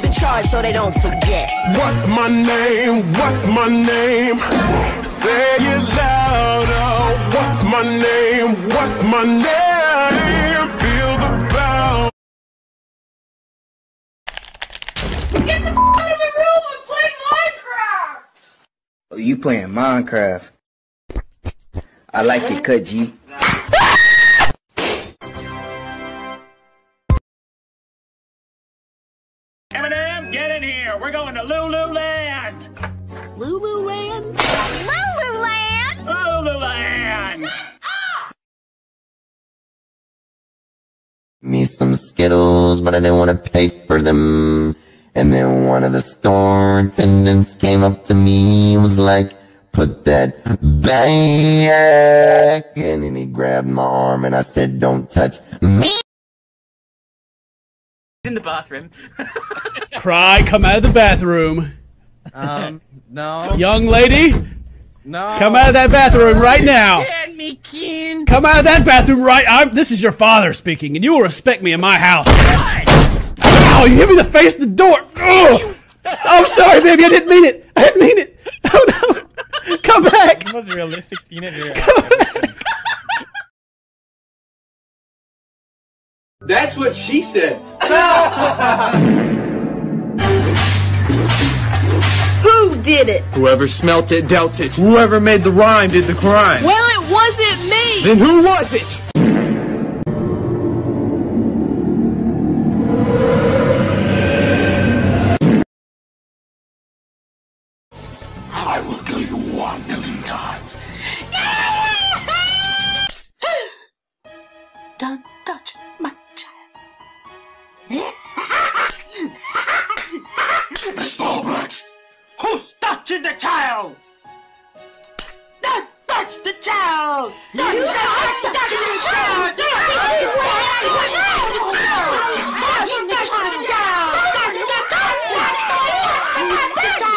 who's in charge so they don't forget. What's my name? What's my name? Say it louder. What's my name? What's my name? Feel the bell. Get the f out of my room! I'm playing Minecraft! Oh, you playing Minecraft? I like it, cut G. here. We're going to Lululand. Lululand? Lululand! Lululand. me some Skittles, but I didn't want to pay for them. And then one of the store attendants came up to me and was like, put that back. And then he grabbed my arm and I said, don't touch me. In the bathroom. Cry, come out of the bathroom. Um, no. Young lady, No. come out of that bathroom right now. Get me, Ken. Come out of that bathroom right. I'm, this is your father speaking, and you will respect me in my house. Ow! You hit me in the face with the door. Ugh. I'm sorry, baby. I didn't mean it. I didn't mean it. Oh no! Come back. The most realistic teenager. That's what she said. Who did it? Whoever smelt it dealt it. Whoever made the rhyme did the crime. Well, it wasn't me! Then who was it? I will kill you one million times. Don't touch my child. Starbucks. Who's touching the child? Don't touch the child! Don't touch the child! Don't touch the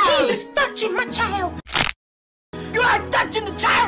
child! Touching my child! You are touching the child!